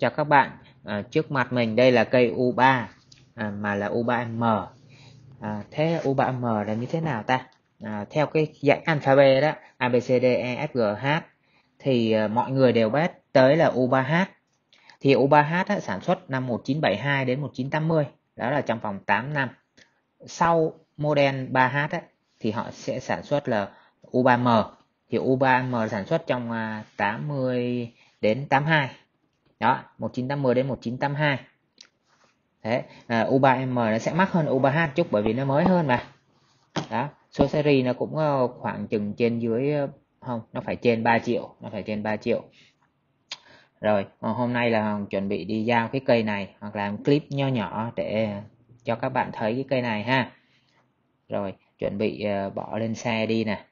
cho các bạn. À, trước mặt mình đây là cây U3 à, mà là U3M à, thế U3M là như thế nào ta? À, theo cái dạng alphabet đó A B C D E F G H thì à, mọi người đều biết tới là U3H thì U3H á, sản xuất năm 1972 đến 1980 đó là trong vòng 8 năm. Sau model 3H á, thì họ sẽ sản xuất là U3M thì U3M sản xuất trong à, 80 đến 82 đó 1980 đến 1982 thế à, U3M nó sẽ mắc hơn U3H chút bởi vì nó mới hơn mà. Đó số series nó cũng ờ, khoảng chừng trên dưới ờ, không nó phải trên 3 triệu nó phải trên 3 triệu. Rồi ờ, hôm nay là Hoàng chuẩn bị đi giao cái cây này hoặc làm clip nho nhỏ để cho các bạn thấy cái cây này ha. Rồi chuẩn bị bỏ lên xe đi nè.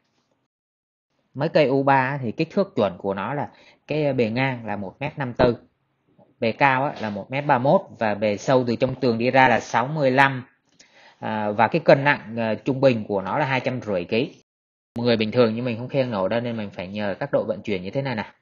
Mấy cây U3 thì kích thước chuẩn của nó là cái bề ngang là 1m54 bề cao là 1m31 và bề sâu từ trong tường đi ra là 65 à, và cái cân nặng à, trung bình của nó là hai trăm rưỡi kg một người bình thường như mình không khiêng nổi đâu nên mình phải nhờ các đội vận chuyển như thế này nè.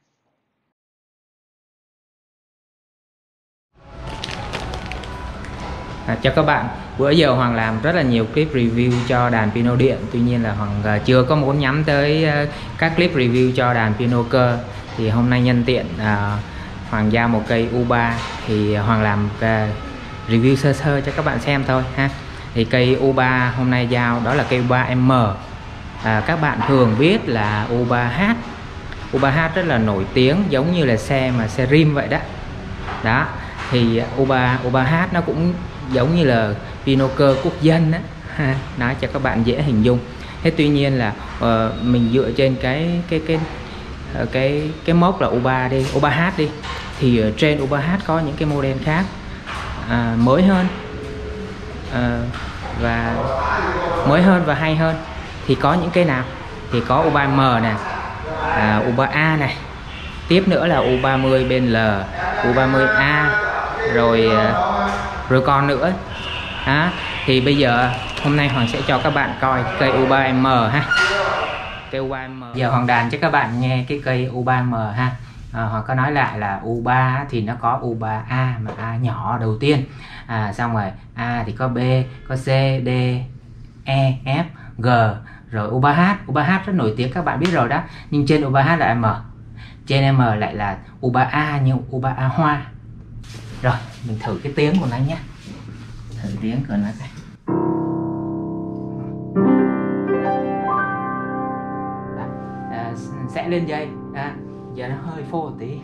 À, cho các bạn. Bữa giờ Hoàng làm rất là nhiều clip review cho đàn piano điện. Tuy nhiên là Hoàng uh, chưa có muốn nhắm tới uh, các clip review cho đàn piano cơ. Thì hôm nay nhân tiện uh, Hoàng giao một cây U3 thì Hoàng làm uh, review sơ sơ cho các bạn xem thôi ha. Thì cây U3 hôm nay giao đó là cây U3M à, các bạn thường biết là U3H U3H rất là nổi tiếng giống như là xe mà xe rim vậy đó. Đó thì U3 U3H nó cũng giống như là Pinoker quốc dân đó nói cho các bạn dễ hình dung. Thế tuy nhiên là uh, mình dựa trên cái cái cái Ờ, cái cái mốc là U3 đi U3H đi. Thì uh, trên U3H có những cái model khác à, mới hơn. À, và mới hơn và hay hơn. Thì có những cái nào? Thì có U3M nè à, U3A này. Tiếp nữa là U30 bên L U30A rồi rồi còn nữa. À, thì bây giờ hôm nay Hoàng sẽ cho các bạn coi cây U3M ha cây U3M giờ Hoàng đàn cho các bạn nghe cái cây U3M ha. À, họ có nói lại là U3 thì nó có U3A mà A nhỏ đầu tiên. À, xong rồi A thì có B có C D E F G rồi U3H U3H rất nổi tiếng các bạn biết rồi đó. Nhưng trên U3H là M. Trên M lại là U3A như U3A hoa. Rồi mình thử cái tiếng của nó nhé. Thử tiếng của nó đây sẽ lên dây. À, giờ nó hơi phô một tí.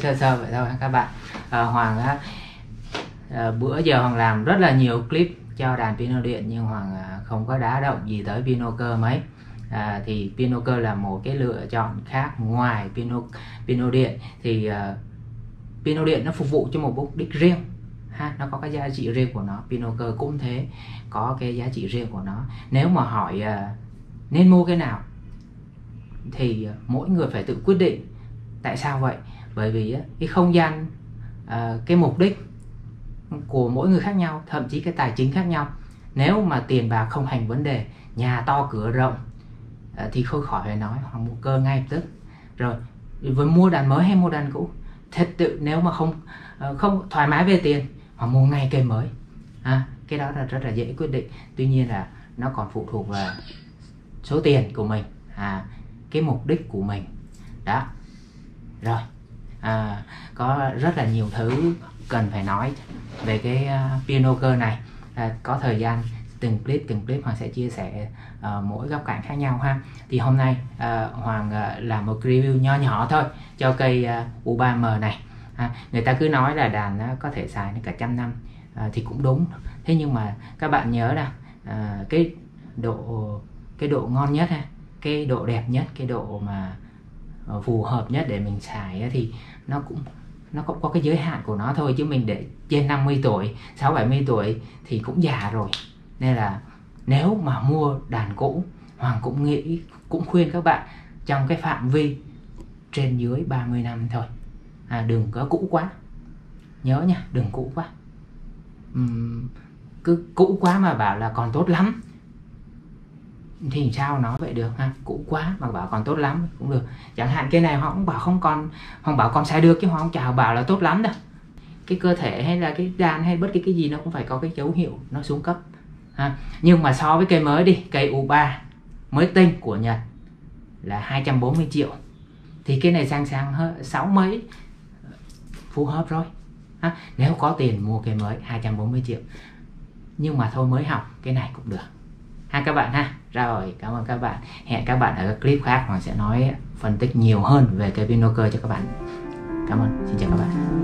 Sơ sơ vậy thôi các bạn. À, Hoàng á à, bữa giờ Hoàng làm rất là nhiều clip cho đàn piano điện nhưng Hoàng à, không có đá động gì tới piano cơ mấy. À, thì piano cơ là một cái lựa chọn khác ngoài piano piano điện. Thì à, piano điện nó phục vụ cho một mục đích riêng ha nó có cái giá trị riêng của nó piano cơ cũng thế có cái giá trị riêng của nó. Nếu mà hỏi à, nên mua cái nào thì à, mỗi người phải tự quyết định tại sao vậy bởi vì cái không gian à, cái mục đích của mỗi người khác nhau thậm chí cái tài chính khác nhau nếu mà tiền bạc không thành vấn đề nhà to cửa rộng à, thì không khỏi phải nói hoặc mua cơ ngay tức. Rồi với mua đàn mới hay mua đàn cũ thật tự nếu mà không à, không thoải mái về tiền hoặc mua ngay cây mới à, cái đó là rất là dễ quyết định. Tuy nhiên là nó còn phụ thuộc vào số tiền của mình à, cái mục đích của mình. Đó. Rồi à, có rất là nhiều thứ cần phải nói về cái uh, piano cơ này. À, có thời gian từng clip từng clip hoàng sẽ chia sẻ uh, mỗi góc cạnh khác nhau ha. Thì hôm nay uh, hoàng uh, làm một review nho nhỏ thôi cho cây uh, U3M này. Ha. người ta cứ nói là đàn uh, có thể xài đến cả trăm năm uh, thì cũng đúng. Thế nhưng mà các bạn nhớ là uh, cái độ cái độ ngon nhất ha cái độ đẹp nhất cái độ mà uh, Ờ, phù hợp nhất để mình xài thì nó cũng nó cũng có cái giới hạn của nó thôi chứ mình để trên 50 tuổi 6 70 tuổi thì cũng già rồi. Nên là nếu mà mua đàn cũ Hoàng cũng nghĩ cũng khuyên các bạn trong cái phạm vi trên dưới 30 năm thôi. À, đừng có cũ quá. Nhớ nha đừng cũ quá. Uhm, cứ cũ quá mà bảo là còn tốt lắm thì sao nói vậy được, ha? Cũ quá, mà bảo còn tốt lắm, cũng được. Chẳng hạn cái này họ cũng bảo không còn, họ bảo còn sai được chứ họ không chào bảo là tốt lắm đâu cái cơ thể hay là cái đàn hay bất kỳ cái gì nó cũng phải có cái dấu hiệu nó xuống cấp, ha. nhưng mà so với cây mới đi, cây U3 mới tinh của Nhật là 240 triệu. Thì cái này sang sang hơn sáu mấy, phù hợp rồi, ha. nếu có tiền mua cây mới 240 triệu. Nhưng mà thôi mới học, cái này cũng được ha, các bạn ha. Rồi, cảm ơn các bạn. Hẹn các bạn ở các clip khác hoàng sẽ nói phân tích nhiều hơn về cái pinoker cho các bạn. Cảm ơn. Xin chào các bạn.